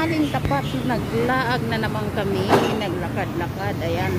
tanghaling tapat, naglaag na naman kami, naglakad-lakad, ayan.